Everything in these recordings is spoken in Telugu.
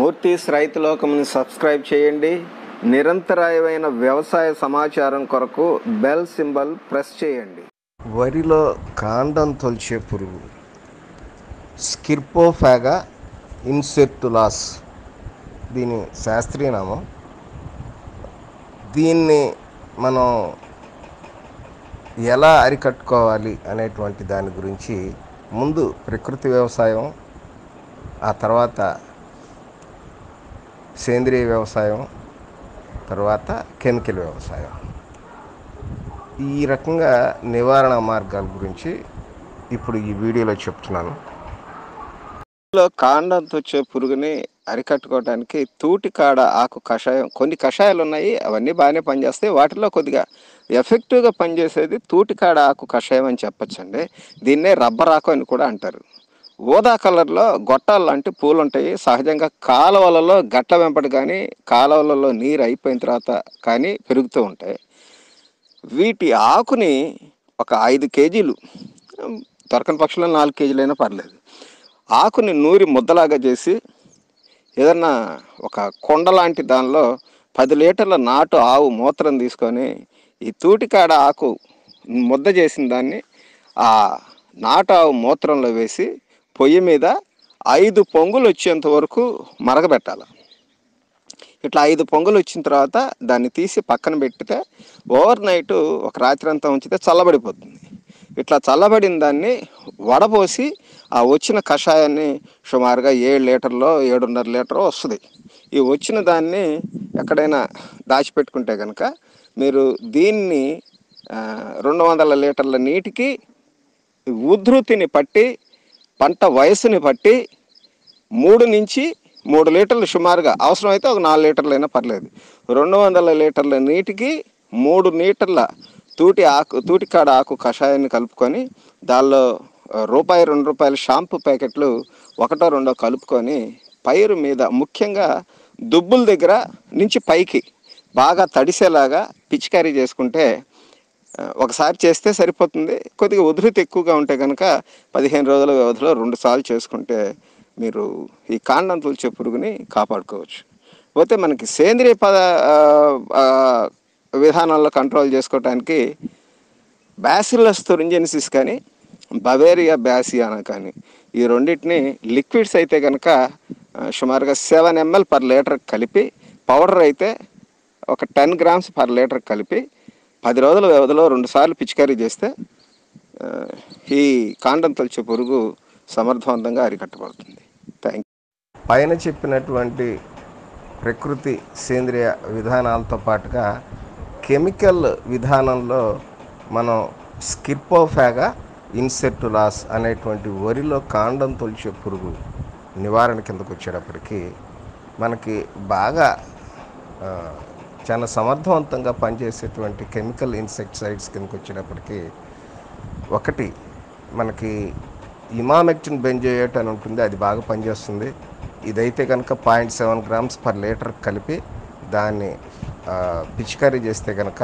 మూర్తిస్ రైతు లోకముని సబ్స్క్రైబ్ చేయండి. నిరంతరాయమైన వ్యవసాయ సమాచారం కొరకు బెల్ సింబల్ ప్రెస్ చేయండి. వరిలో కాండం తొలిచే పురుగు. స్కిర్పోఫాగా ఇన్సెర్టులాస్. దీని శాస్త్రీయ నామం. దీన్ని మనం ఎలా అరికట్టుకోవాలి అనేటువంటి దాని గురించి ముందు ప్రకృతి వ్యవసాయం ఆ తర్వాత సేంద్రియ వ్యవసాయం తర్వాత కెమికల్ వ్యవసాయం. ఈ రకంగా నివారణ మార్గాల గురించి ఇప్పుడు ఈ వీడియోలో చెప్తున్నాను. కాండంతో వచ్చే పురుగుని అరికట్టుకోవడానికి తూటి కాడ ఆకు కషాయం కొన్ని కషాయాలు ఉన్నాయి అవన్నీ బాగానే పనిచేస్తాయి. వాటిలో కొద్దిగా ఎఫెక్టివ్గా పనిచేసేది తూటి కాడ ఆకు కషాయం అని చెప్పొచ్చండి. దీన్నే రబ్బర్ ఆకు అని కూడా అంటారు. ఊదా కలర్లో గొట్టాలు లాంటి పూలు ఉంటాయి సహజంగా కాలువలలో గట్ల వెంపటి కానీ కాలువలలో నీరు అయిపోయిన తర్వాత కానీ పెరుగుతూ ఉంటాయి. వీటి ఆకుని ఒక ఐదు కేజీలు దొరకని పక్షుల్లో నాలుగు కేజీలైనా పర్లేదు. ఆకుని నూరి ముద్దలాగా చేసి ఏదన్నా ఒక కొండ లాంటి దానిలో పది లీటర్ల నాటు ఆవు మూత్రం తీసుకొని ఈ తూటికాడ ఆకు ముద్ద చేసిన దాన్ని ఆ నాటు ఆవు మూత్రంలో వేసి పొయ్యి మీద ఐదు పొంగులు వచ్చేంత వరకు మరగబెట్టాలి. ఇట్లా ఐదు పొంగులు వచ్చిన తర్వాత దాన్ని తీసి పక్కన పెట్టితే ఓవర్ నైట్ ఒక రాత్రి అంతా ఉంచితే చల్లబడిపోతుంది. ఇట్లా చల్లబడిన దాన్ని వడపోసి ఆ వచ్చిన కషాయాన్ని సుమారుగా ఏడు లీటర్లో ఏడున్నర లీటర్ వస్తుంది. ఈ వచ్చిన దాన్ని ఎక్కడైనా దాచిపెట్టుకుంటే కనుక మీరు దీన్ని రెండు వందల లీటర్ల నీటికి ఉధృతిని పట్టి పంట వయసుని బట్టి మూడు నుంచి మూడు లీటర్లు సుమారుగా అవసరమైతే ఒక నాలుగు లీటర్లు అయినా పర్లేదు. రెండు వందల లీటర్ల నీటికి మూడు లీటర్ల తూటి ఆకు తూటికాడ ఆకు కషాయాన్ని కలుపుకొని దానిలో రూపాయి రెండు రూపాయల షాంపూ ప్యాకెట్లు ఒకటో రెండో కలుపుకొని పైరు మీద ముఖ్యంగా దుబ్బుల దగ్గర నుంచి పైకి బాగా తడిసేలాగా పిచికారీ చేసుకుంటే ఒకసారి చేస్తే సరిపోతుంది. కొద్దిగా ఉధృతి ఎక్కువగా ఉంటే కనుక పదిహేను రోజుల వ్యవధిలో రెండు సార్లు చేసుకుంటే మీరు ఈ కాండం తుల్చే పురుగుని కాపాడుకోవచ్చు. పోతే మనకి సేంద్రియ పద విధానాల్లో కంట్రోల్ చేసుకోవటానికి బ్యాసిల్లస్ తురింజెన్సిస్ కానీ బవేరియా బ్యాసియానా కానీ ఈ రెండింటిని లిక్విడ్స్ అయితే కనుక సుమారుగా సెవెన్ ఎంఎల్ పర్ లీటర్ కలిపి పౌడర్ అయితే ఒక టెన్ గ్రామ్స్ పర్ లీటర్ కలిపి పది రోజుల వ్యవధిలో రెండుసార్లు పిచికారీ చేస్తే ఈ కాండం తొలిచే పురుగు సమర్థవంతంగా అరికట్టబడుతుంది. థ్యాంక్ పైన చెప్పినటువంటి ప్రకృతి సేంద్రియ విధానాలతో పాటుగా కెమికల్ విధానంలో మనం స్కిర్పోఫాగా ఇన్సెక్టులాస్ అనేటువంటి వరిలో కాండం తొలిచే పురుగు నివారణ కిందకు వచ్చేటప్పటికి మనకి బాగా చాలా సమర్థవంతంగా పనిచేసేటువంటి కెమికల్ ఇన్సెక్టిసైడ్స్ కిందకి వచ్చేటప్పటికి ఒకటి మనకి ఇమామెక్టిన్ బెంజోయేట్ అని ఉంటుంది అది బాగా పనిచేస్తుంది. ఇదైతే కనుక point seven grams per litre కలిపి దాన్ని ఆ, పిచికారీ చేస్తే కనుక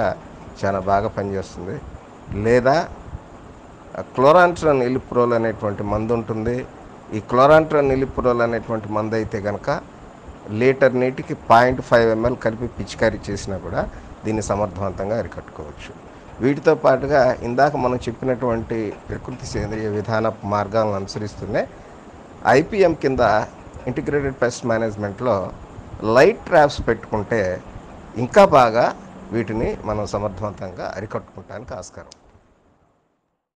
చాలా బాగా పనిచేస్తుంది. లేదా క్లోరాంట్రన్ ఇలిప్రోల్ అనేటువంటి మందు ఉంటుంది. ఈ క్లోరాంట్రన్ ఇలిప్రోల్ అనేటువంటి మందు అయితే కనుక లీటర్ నీటికి పాయింట్ ఫైవ్ ఎంఎల్ కలిపి పిచికారీ చేసినా కూడా దీన్ని సమర్థవంతంగా అరికట్టుకోవచ్చు. వీటితో పాటుగా ఇందాక మనం చెప్పినటువంటి ప్రకృతి సేంద్రియ విధాన మార్గాలను అనుసరిస్తూనే ఐపీఎం కింద ఇంటిగ్రేటెడ్ పెస్ట్ మేనేజ్మెంట్లో లైట్ ట్రాప్స్ పెట్టుకుంటే ఇంకా బాగా వీటిని మనం సమర్థవంతంగా అరికట్టుకుంటానికి ఆస్కారం.